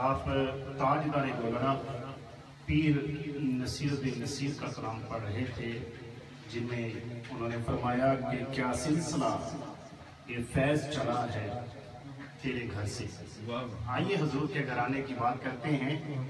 آپ تاجدار گولڑا پیر نصیر الدین نصیر کا کلام پڑھ رہے تھے، جن میں انہوں نے فرمایا کہ کیا سلسلہ یہ فیض چلا ہے تیرے گھر سے؟ آئیے حضور کے گھرانے کی بات کرتے ہیں۔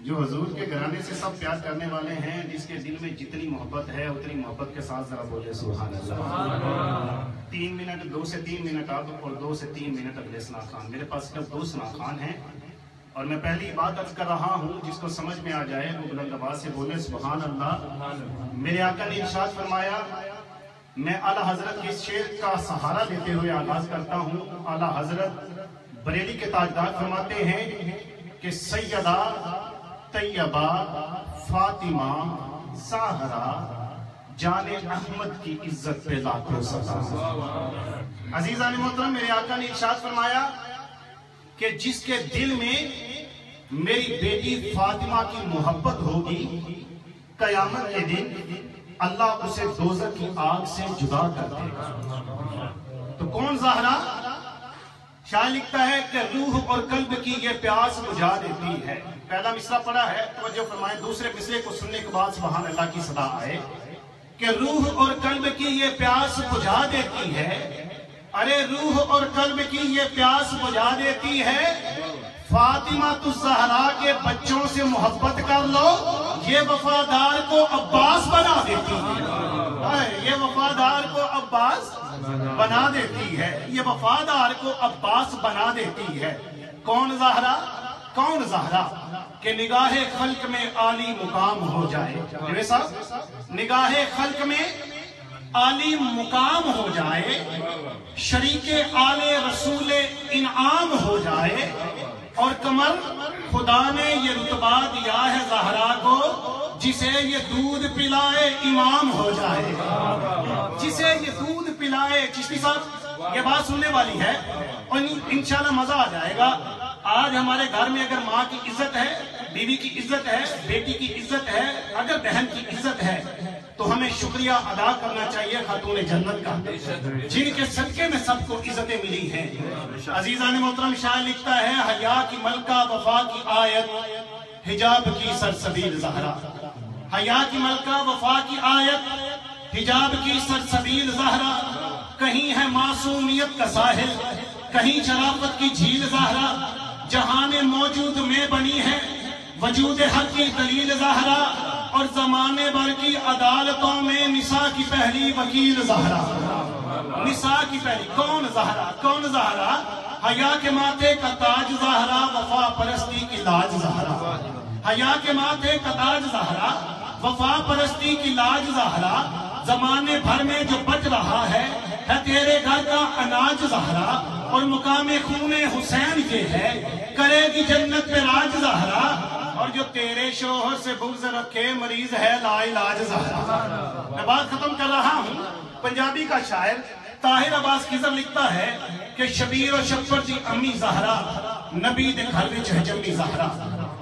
جو حضور کے گھرانے سے سب پیار کرنے والے ہیں، جس کے دل میں جتنی محبت ہے، اتنی محبت کے ساتھ ذرا بولے سبحان اللہ۔ تین منٹ، دو سے تین منٹ آپ اور دو سے تین منٹ اگلے سنا خان۔ میرے پاس صرف دو سنا خان ہیں۔ اور میں پہلی بات عرض کر رہا ہوں، جس کو سمجھ میں آ جائے، وہ بلند آواز سے بولے، سبحان اللہ۔ میرے آقا نے ارشاد فرمایا، میں اعلیٰ حضرت کے شیر کا سہارا لیتے ہوئے آغاز کرتا ہوں۔ اعلیٰ حضرت بریلی کے تاجدار فرماتے ہیں کہ، سیدہ طیبہ فاطمہ زہرا جان احمد کی عزت پہ لاکھوں سلام۔ عزیزان محترم، میرے آقا نے ارشاد فرمایا کہ جس کے دل میں میری بیٹی فاطمہ کی محبت ہوگی، قیامت کے دن اللہ اسے دوزر کی آگ سے جدا کر دے گا۔ تو کون زہرا؟ شاہ لکھتا ہے کہ روح اور قلب کی یہ پیاس بجھا دیتی ہے۔ پہلا مصرع پڑا ہے، توجہ فرمائیں۔ دوسرے مصرے کو سننے کے بعد سبحان اللہ کی صدا آئے کہ روح اور قلب کی یہ پیاس بجھا دیتی ہے۔ ارے روح اور قلب کی یہ پیاس بجھا دیتی ہے۔ فاطمہ الزہرا کے بچوں سے محبت کر لو۔ یہ وفادار کو عباس بنا دیتی ہے۔ یہ وفادار کو عباس بنا دیتی ہے۔ یہ وفادار کو عباس بنا دیتی ہے۔ کون زہرا؟ کون زہرا؟ کہ نگاہ خلق میں عالی مقام ہو جائے۔ جی صاحب، نگاہ خلق میں عالی مقام ہو جائے، شریک آل رسول انعام ہو جائے، اور کمر خدا نے یہ رتبہ دیا ہے زہرا کو، جسے یہ دودھ پلائے امام ہو جائے۔ جسے یہ دودھ پلائے چشتی صاحب، یہ بات سننے والی ہے، اور انشاءاللہ مزہ آ جائے گا۔ آج ہمارے گھر میں اگر ماں کی عزت ہے، بیوی کی عزت ہے، بیٹی کی عزت ہے، اگر بہن کی عزت ہے تو ہمیں شکریہ ادا کرنا چاہیے خاتون جنت کا۔ جن کے صدقے میں سب کو عزتیں ملی ہیں۔ عزیزان محترم، شاہ لکھتا ہے، حیا کی ملکہ وفا کی آیت، حجاب کی سرسبیل زہرا۔ حیا کی ملکہ وفا کی آیت، حجاب کی سرسبیل زہرا۔ کہیں ہے معصومیت کا ساحل، کہیں شرافت کی جھیل زہرا۔ جہاں موجود میں بنی ہے، وجود حق کی دلیل زہرا۔ اور زمانے بھر کی عدالتوں میں نساء کی پہلی وکیل زہرا۔ نساء کی پہلی، کون زہرا؟ کون زہرا؟ حیا کے ماتھے کا تاج زہرا، وفا پرستی کی لاج زہرا۔ حیا کے ماتھے کا تاج زہرا، وفا پرستی کی لاج زہرا۔ زمانے بھر میں جو بچ رہا ہے ہے تیرے گھر کا اناج زہرا۔ اور مقام خون حسین یہ ہے، کرے گی جنت پہ راج زہرا۔ اور جو تیرے شوہر سے بغض رکھے، مریض ہے لا علاج زہرا میں بات ختم کر رہا ہوں۔ پنجابی کا شاعر طاہر عباس خضر لکھتا ہے کہ شبیر و شبر جی امی زہرا، نبی دے گھر وچ ہے جمی زہرا۔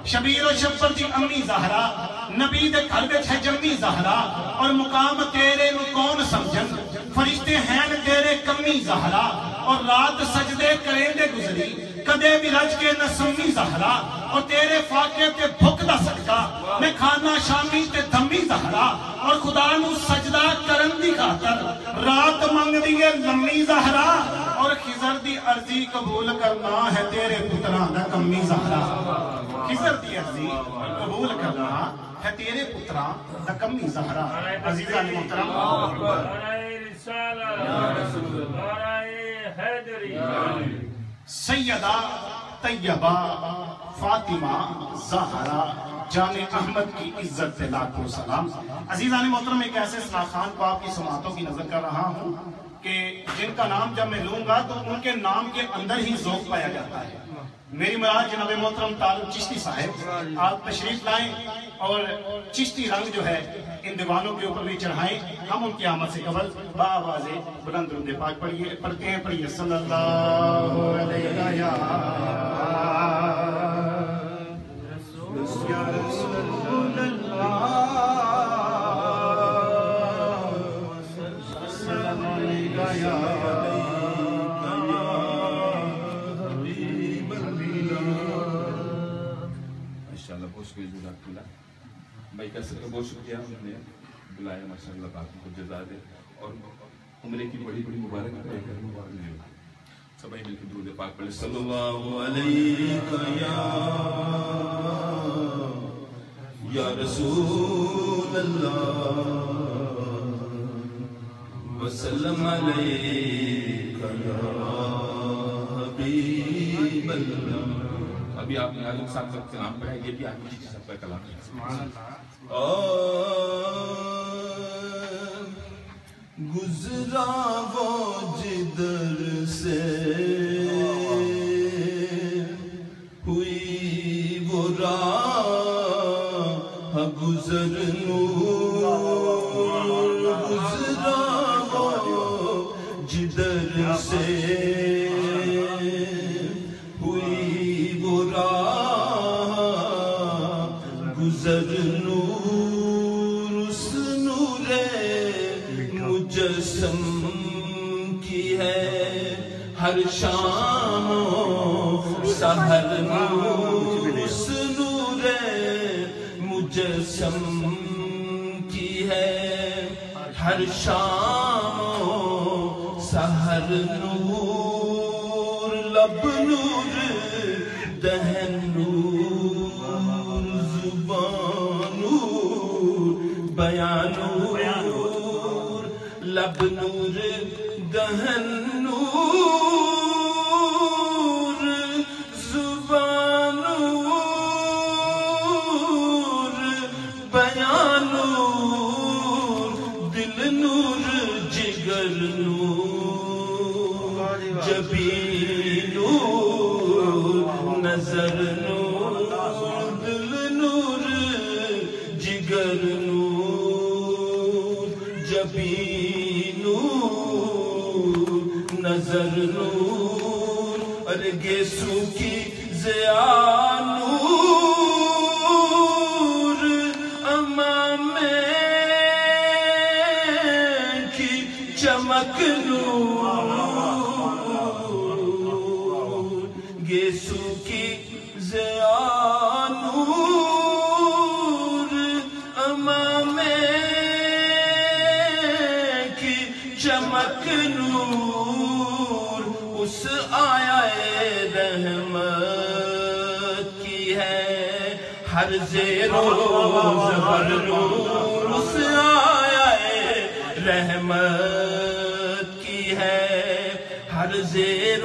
شبیر و شبر جی امی زہرا، نبی دے گھر وچ ہے جمی زہرا۔ اور مقام تیرے نو کون سمجھن؟ فرشتے ہیں تیرے کمی زہرا۔ اور رات سجدے کریں دے گزری، کدے بھی رج کے نسمی زہرا، اور تیرے فاقے تے بھک دا صدقہ میں کھانا شامی تے دمی زہرا، اور خدا نو سجدہ کرن دی خاطر رات منگ دیئے لمی زہرا، اور خزر دی عرضی قبول کرنا ہے تیرے پتران دا کمی زہرا۔ خزر دی عرضی قبول کرنا ہے تیرے پتران دا کمی زہرا۔ عزیزہ نے محترم سیدہ طیبہ فاطمہ زہرہ جان احمد کی عزت سے لاکھوں سلام۔ عزیزان محترم، ایک ایسے سناخان کو آپ کی سماعتوں کی نظر کر رہا ہوں۔ کہ جن کا نام جب میں لوں گا تو ان کے نام کے اندر ہی ذوق پایا جاتا ہے۔ میری مراد جناب محترم تعلق چشتی صاحب، آپ تشریف لائیں اور چشتی رنگ جو ہے ان دیوانوں کے اوپر بھی چڑھائیں۔ ہم ان کی آمد سے قبل با آواز بلند رندے پاک پڑھئے پڑھتے ہیں پڑھئے صلی اللہ علیہ یا علیکہ بہت شکریہ جزاک اللہ بھائی کا سر بہت شکریہ نے بلایا ماشاءاللہ باقی کو جزا دے اور عمرے کی بڑی بڑی مبارک دے سبھی مل کے درود پاک پڑھے صلی اللہ علیہ یا رسول اللہ وسلم ابھی آپ نے عالم صاحب کا کلام پڑھا یہ بھی آپ کی صاحب کا کلام ہے۔ سبحان اللہ گزرا وہ جدھر سے ہوئی وہ راہ گزر مجسم کی ہے۔ ہر شام و سحر اس نور مجسم کی ہے۔ ہر شام و سحر نور، لب نور، دہن نور، زبان نور، بیان نور۔ لب نور دہن نور زبان نور بیان نور دل نور جگر نور جبی نور نظر نور اور گیسو کی ضیا نور امام کی چمک نور ہر زیر و زبر نور اس آیا رحمت کی ہے۔ ہر زیر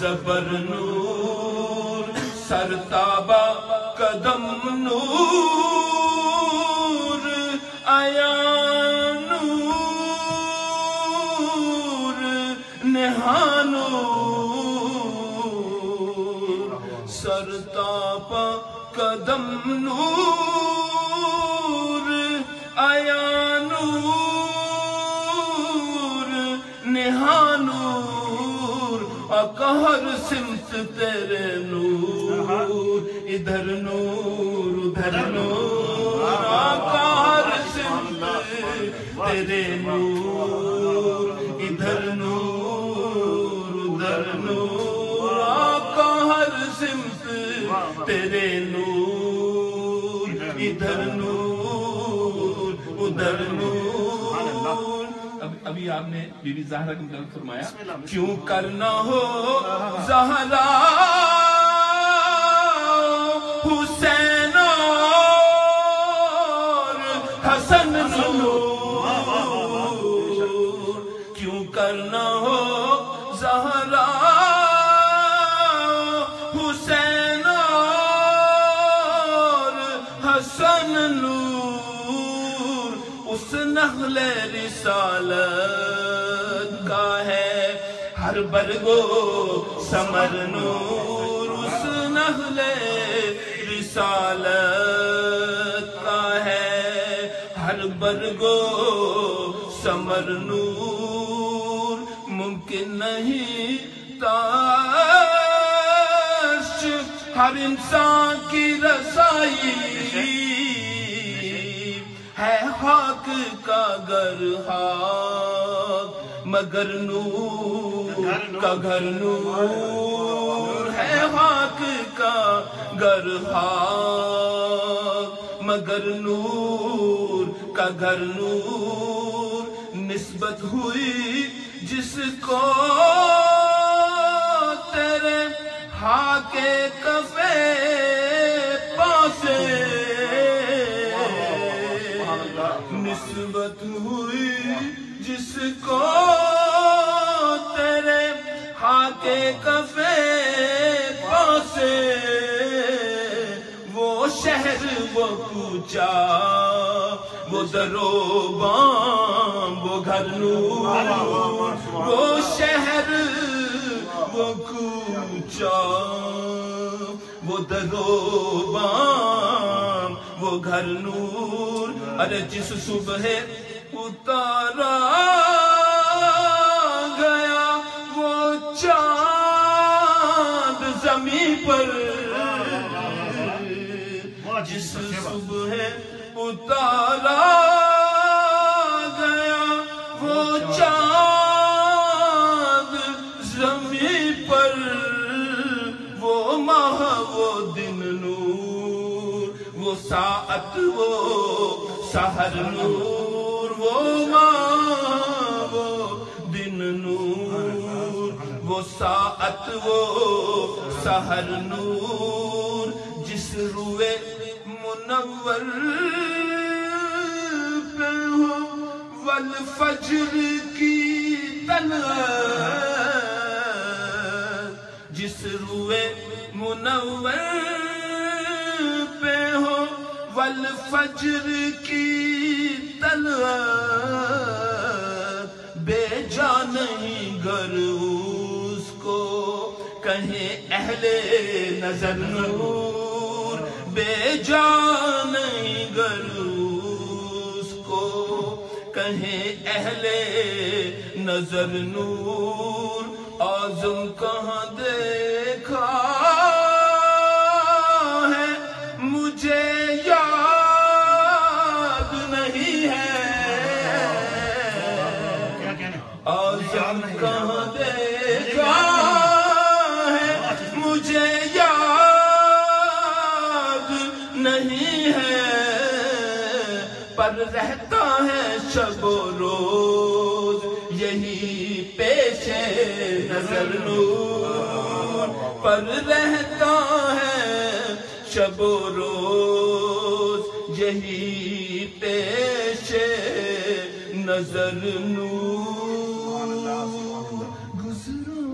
زبر نور سرتابا قدم نور، آیا نور نہانور سرتابا قدم نور، آیا نور نہانور اکہر سمت تیرے نور، ادھر نور ادھر نور، اکہر سمت تیرے نور۔ آپ نے بی بی زہرا کا مطلب فرمایا کیوں کرنا ہو؟ زہرا رسالت کا ہے۔ ہر برگو سمر نور اس نخل رسالت کا ہے۔ ہر برگو سمر نور ممکن نہیں تاش۔ ہر انسان کی رسائی خاک کا گر خاک مگر نور کا گھر نور ہے خاک کا گر مگر نور کا گھر نور نسبت ہوئی جس کو تیرے ہاں کے کفے کو تیرے ہاں کفے پاسے وہ شہر، وہ کوچا وہ درو بام، وہ گھر نور، وہ شہر، وہ کوچا وہ درو بام، وہ گھر نور۔ ارے جس صبح اتارا پر جس صبح اتارا گیا وہ چاند زمین پر وہ ماہ وہ دن نور وہ ساعت وہ سحر نور وہ ماہ ساعت وہ سحر نور جس روئے منور پہ ہو، والفجر کی طلعت جس روئے منور پہ ہو، والفجر کی طلعت بے جا نہیں گر اس کو کہیں اہل نظر نور، بے جان نہیں اس کو۔ کہیں اہل نظر نور، آزم کہاں دیکھا؟ رہتا ہے شب و روز یہی پیش نظر نور پر رہتا ہے شب و روز یہی پیش نظر نور گزرو